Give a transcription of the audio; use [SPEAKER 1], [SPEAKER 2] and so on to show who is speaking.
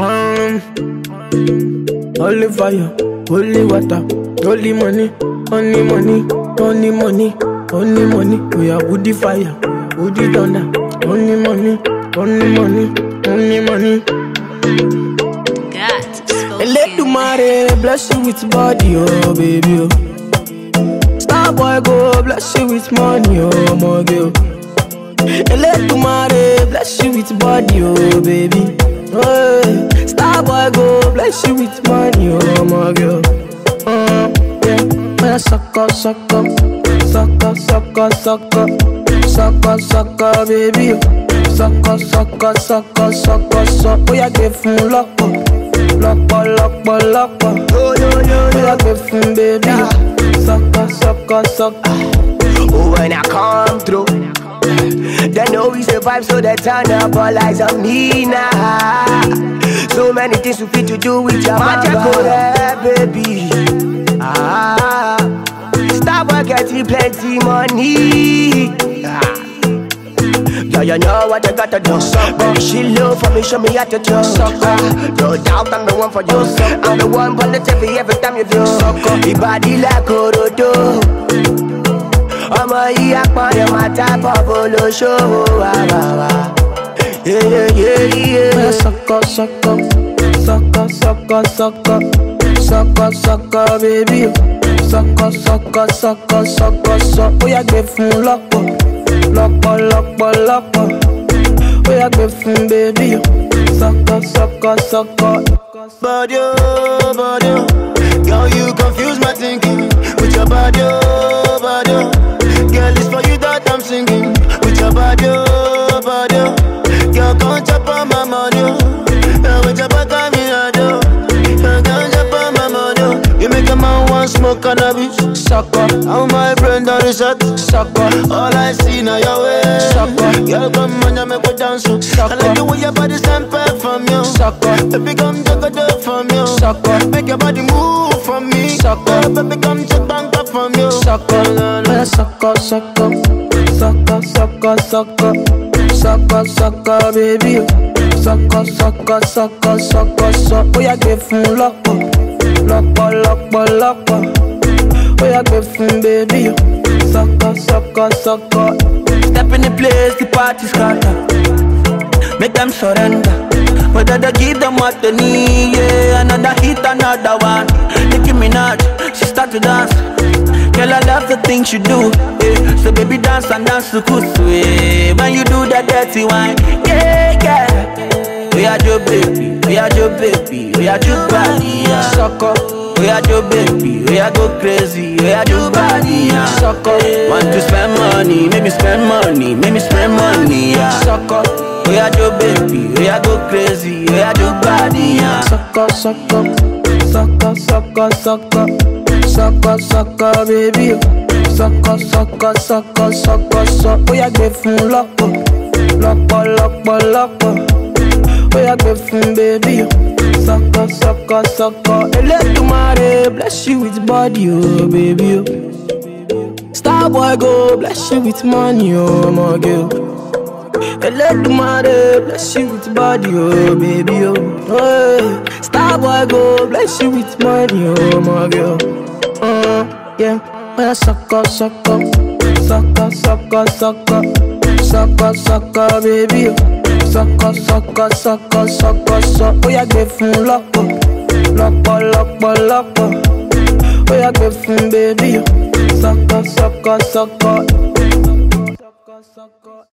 [SPEAKER 1] Um, holy fire, holy water, holy money, only money, only money, only money. We are woody fire, woody thunder, only money, only money, only money.
[SPEAKER 2] Got
[SPEAKER 1] Eledumare bless you with body, oh baby. Oh. Star boy go bless you with money, oh my girl. Eledumare bless you with body, oh baby. Oh, star boy go bless you with money, oh my girl. Uh, yeah, sucker, sucker, sucker, sucker, sucker, sucker, sucker, baby. Sucker, sucker, sucker, sucker, sucker. Oh, yeah, give him lock up lọ́pọ̀ lọ́pọ̀ lọ́pọ̀ bóyá gbé fún bébí sọ́kọ́ sọ́kọ́ sọ́kọ́.
[SPEAKER 3] Oh, when I come through, they know we survive, so they turn up all eyes on me now. So many things we fit to do with your magic, baby. Ah, Starboy getting plenty money. Ah. Yeah, you know what I gotta do. Baby, she love for me, show me how to do. Ah, No doubt I'm the one for you. I'm the one on the TV every time you do. Your body like Orodo. Ọmọ yìí apọ̀nrẹ̀ máa tábọ̀ àwàwà.
[SPEAKER 1] bóyá sọ́kọ́ sọ́kọ́ sọ́kọ́ sọ́kọ́ sọ́kọ́ sọ́kọ́ sọ́kọ́ bébí sọ́kọ́ sọ́kọ́ sọ́kọ́ sọ́kọ́ sọ́ bóyá gbé fún lọ́pọ̀ lọ́pọ̀ lọ́pọ̀ lọ́pọ̀ bóyá gbé fún bébí sọ́kọ́ sọ́kọ́ sọ́kọ́.
[SPEAKER 4] Body, oh, body, oh. Girl, you confuse my thinking
[SPEAKER 1] Sucker,
[SPEAKER 4] How my brain done reset.
[SPEAKER 1] sucker,
[SPEAKER 4] All I see now your way.
[SPEAKER 1] Sucker.
[SPEAKER 4] Girl, come on, you make me dance. oh. I like the way your body sample from you.
[SPEAKER 1] sucker,
[SPEAKER 4] Baby, come take a dip from you.
[SPEAKER 1] Sucker.
[SPEAKER 4] Make your body move from me.
[SPEAKER 1] Sucker.
[SPEAKER 4] Oh, baby, come take bank up from you.
[SPEAKER 1] sucker,
[SPEAKER 4] No, no.
[SPEAKER 1] bóyá sọ́kọ́ sọ́kọ́ sọ́kọ́ sọ́kọ́ sọ́kọ́ sọ́kọ́ sọ́kọ́ bébí sọ́kọ́ sọ́kọ́ sọ́kọ́ sọ́kọ́ sọ́ bóyá gbé fún lọ́pọ̀ lọ́pọ̀ lọ́pọ̀ lọ́pọ̀ bóyá gbé fún bébí sọ́kọ́ sọ́kọ́ sọ́kọ́.
[SPEAKER 5] Step in the place, the party scatter. Make them surrender. Whether they give them what they need, yeah. Another hit, another one. Nicki Minaj, she start to dance. Girl, I love the things you do. Yeah. So baby, dance and dance to kusu. Yeah. When you do that dirty wine, yeah, yeah. We are your baby, we are your baby, we are your body, yeah.
[SPEAKER 1] Sucker,
[SPEAKER 5] We are your baby, we are go crazy, we are your body, yeah.
[SPEAKER 1] Sucker.
[SPEAKER 5] Want to spend money, make me spend money, make me spend money, yeah.
[SPEAKER 1] sucker,
[SPEAKER 5] We are your baby, we are go crazy, we are your body, yeah.
[SPEAKER 1] sucker, sucker, sucker, sucker, sucker, sucker, sucker, baby. Sucker, sucker, sucker, sucker, sucker. Bóyá gbé fún lọ́pọ̀, lọ́pọ̀, lọ́pọ̀, lọ́pọ̀. Bóyá gbé fún bébí. Sucker, sucker, sucker. Elédùmarè bless you with body, oh baby. Oh. Starboy go bless you with money, oh my girl. Elédùmarè bless you with body, oh baby, oh. Hey. Starboy go bless you with money, oh my girl. Uh, yeah, well, sucker, sucker, sucker, sucker, sucker, sucker, sucker, baby, oh. Sucker, sucker, sucker, sucker, sucker. Bóyá gbé fún lọ́pọ̀, lọ́pọ̀, lọ́pọ̀, lọ́pọ̀. Bóyá gbé fún bébí. Sucker, sucker, sucker.